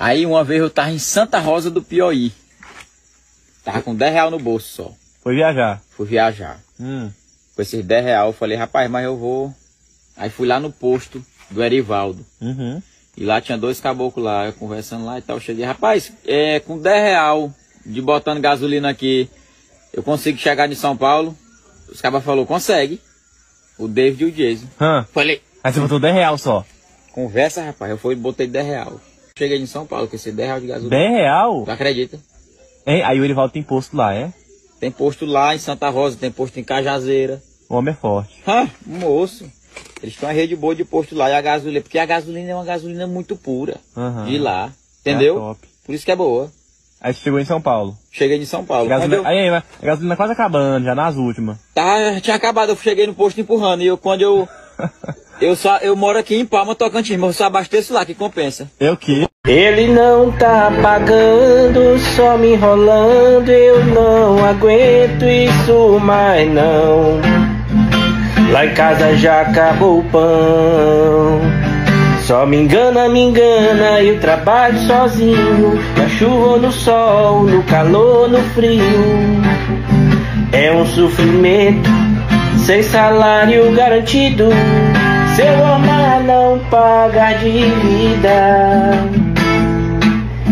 Aí uma vez eu tava em Santa Rosa do Piauí. Tava com 10 reais no bolso só. Foi viajar. Fui viajar. Hum. Com esses 10 reais eu falei, rapaz, mas eu vou. Aí fui lá no posto do Erivaldo. Uhum. E lá tinha dois caboclos lá, eu conversando lá e tal. Eu cheguei, rapaz, é, com 10 real de botando gasolina aqui, eu consigo chegar em São Paulo? Os cabas falou, consegue. O David e o Jason. Hã? Falei, Aí você botou 10 real só. conversa, rapaz. Eu fui e botei 10 real. Cheguei em São Paulo com esse 10 real de gasolina. 10 real? Tu acredita? Hein? Aí o Erivaldo tem posto lá, é? Tem posto lá em Santa Rosa, tem posto em Cajazeira. O homem é forte. Ah, moço. Eles têm uma rede boa de posto lá e a gasolina, porque a gasolina é uma gasolina muito pura. Aham. De lá. É Entendeu? top. Por isso que é boa. Aí você chegou em São Paulo. Cheguei em São Paulo. Gasolina... eu, Aí, aí, a gasolina quase acabando, já nas últimas. tá, já tinha acabado, eu cheguei no posto empurrando. E eu, quando eu. eu, só, eu moro aqui em Palma, Tocantins, mas eu só abasteço lá, que compensa. Eu que? Ele não tá pagando, só me enrolando. Eu não aguento isso mais não. Lá em casa já acabou o pão. Só me engana, me engana, eu trabalho sozinho. Na chuva ou no sol, no calor, no frio. É um sofrimento, sem salário garantido. Se eu amar, não paga dívida.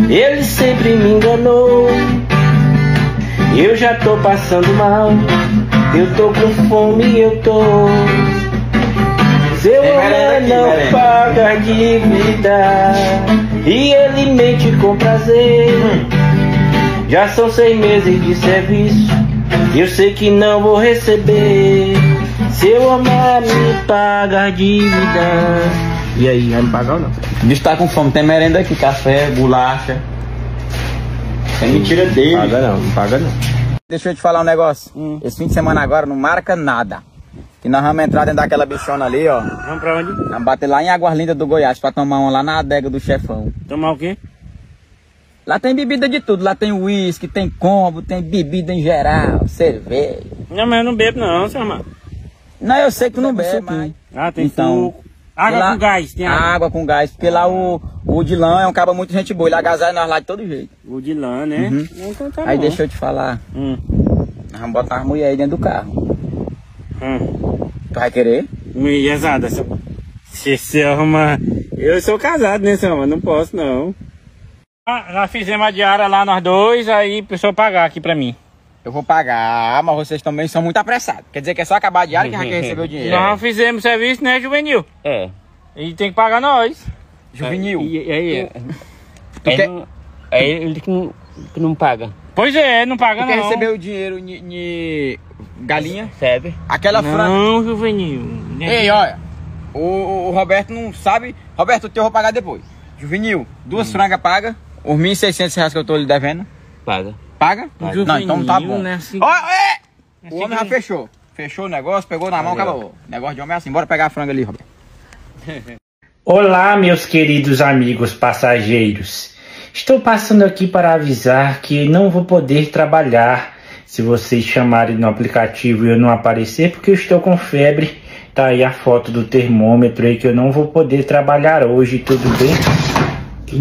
Ele sempre me enganou. Eu já tô passando mal. Eu tô com fome, eu tô. Seu amar aqui, não paga dívida. E ele mente com prazer. Já são seis meses de serviço. Eu sei que não vou receber. Seu amar me paga dívida. E aí, vai me pagar ou não? O bicho tá com fome, tem merenda aqui, café, bolacha. É mentira dele. não, não paga não. Deixa eu te falar um negócio. Esse fim de semana agora não marca nada. Que nós vamos entrar dentro daquela bichona ali, ó. Vamos pra onde? Vamos bater lá em Águas Lindas do Goiás pra tomar uma lá na adega do chefão. Tomar o quê? Lá tem bebida de tudo. Lá tem uísque, tem combo, tem bebida em geral, cerveja. Não, mas eu não bebo não, seu irmão. Não, eu sei que tu não bebe, mas... Ah, tem Então, suco. Água lá- com gás, tem água. Água com gás. Porque lá o, o Dilão é um cara muito gente boa. Ele agasalha nós lá de todo jeito. O de lã, né? Uhum. Então tá Aí bom. deixa eu te falar. Hum, Nós vamos botar as mulheres aí dentro do carro. Hum. Tu vai querer? Seu... Se Selma... Eu sou casado, né, Selma? Não posso, não. Ah, nós fizemos a diária lá, nós dois, aí pessoa pagar aqui pra mim. Eu vou pagar, mas vocês também são muito apressados. Quer dizer que é só acabar a diária que já quer receber o dinheiro. Nós fizemos serviço, né, Juvenil? É. E tem que pagar nós. Juvenil. E aí, quer, não, aí ele que não, que não paga. Pois é, não paga quer não. receber o dinheiro de galinha? Recebe. Aquela franga. Não, Juvenil. Ei, olha. O, o- o Roberto não sabe. Roberto, o teu eu vou pagar depois. Juvenil, duas frangas paga. Os 1.600 reais que eu tô lhe devendo. Paga. Paga? O Não, então tá bom. né, assim- Ó, é! O homem já fechou. Fechou o negócio, pegou na mão, acabou. Negócio de homem é assim. Bora pegar a franga ali, Roberto. Olá, meus queridos amigos passageiros. Estou passando aqui para avisar que não vou poder trabalhar se vocês chamarem no aplicativo e eu não aparecer, porque eu estou com febre. Tá aí a foto do termômetro aí que eu não vou poder trabalhar hoje, tudo bem?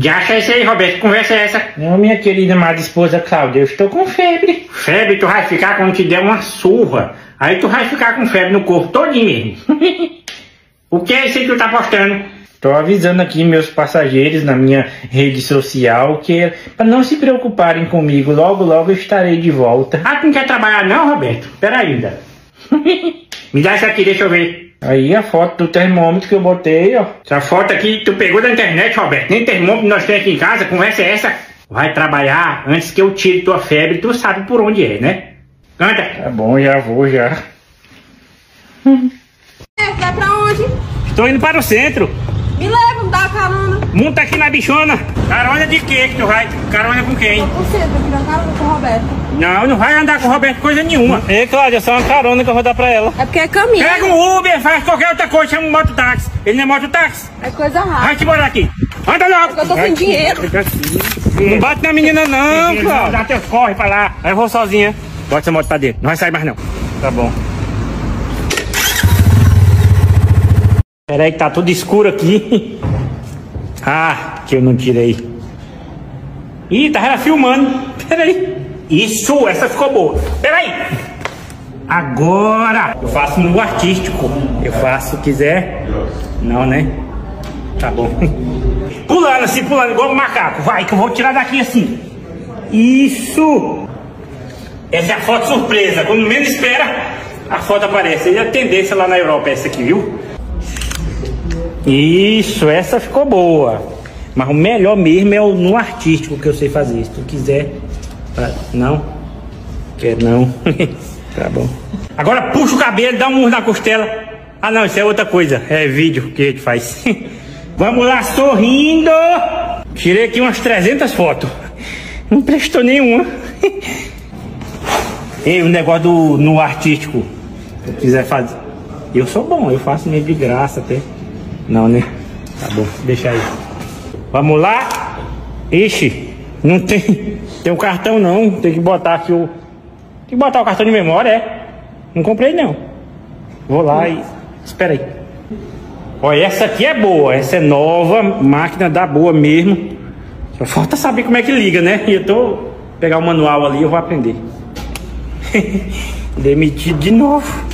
Já acha isso aí, Roberto? Que conversa é essa? Não, minha querida amada esposa Cláudia, eu estou com febre. Febre, tu vai ficar quando te der uma surra. Aí tu vai ficar com febre no corpo todinho mesmo. O que é isso aí que tu tá postando? Tô avisando aqui meus passageiros na minha rede social que para não se preocuparem comigo, logo logo eu estarei de volta. Ah, tu não quer trabalhar não, Roberto? Pera ainda. Me dá isso aqui, deixa eu ver. Aí a foto do termômetro que eu botei, ó. Essa foto aqui tu pegou da internet, Roberto. Nem termômetro nós temos aqui em casa, conversa é essa? Vai trabalhar antes que eu tire tua febre, tu sabe por onde é, né? Canta. Tá bom, já vou já. É, vai pra onde? Estou indo para o centro. Me leva, me dá uma carona. Monta aqui na bichona. Carona de quê que tu vai? Carona com quem? Tô centro, eu queria uma carona com o Roberto. Não, não vai andar com o Roberto coisa nenhuma. Ei, Cláudia, só uma carona que eu vou dar pra ela. É porque é caminho. Pega um Uber, faz qualquer outra coisa, chama um mototáxi. Ele não é mototáxi. É coisa Vai rápida. te embora daqui. Anda logo. Porque eu tô sem Vai, dinheiro. Não bate na menina não, Cláudia. Dá teu corre pra lá. Aí eu vou sozinha. Bota essa moto pra dentro. Não vai sair mais não. Tá bom. Pera aí que tá tudo escuro aqui. Ah, que eu não tirei. Ih, tá ela filmando. Pera aí. Isso, essa ficou boa. Pera aí. Agora. Eu faço no artístico. Eu faço, quiser. Não, né? Tá bom. Pulando assim, pulando igual um macaco. Vai, que eu vou tirar daqui assim. Isso. Essa é a foto surpresa. Quando menos espera, a foto aparece. E a tendência lá na Europa é essa aqui, viu? Isso, essa ficou boa. Mas o melhor mesmo é o no artístico que eu sei fazer. Se tu quiser. Não? Quer não? tá bom. Agora puxa o cabelo, dá um murro na costela. Ah não, isso é outra coisa. É vídeo que a gente faz. Vamos lá, sorrindo. Tirei aqui umas 300 fotos. Não prestou nenhuma. Ei, o negócio do no artístico. Se quiser fazer. Eu sou bom, eu faço meio de graça até. Não, né? Tá bom, deixa aí. Vamos lá. Ixi, não tem. Tem um cartão não. Tem que botar aqui o. Tem que botar o cartão de memória, é? Não comprei não. Vou lá e. Espera aí. Olha, essa aqui é boa, essa é nova, máquina da boa mesmo. Só falta saber como é que liga, né? E eu tô pegar o manual ali, eu vou aprender. Demitido de novo.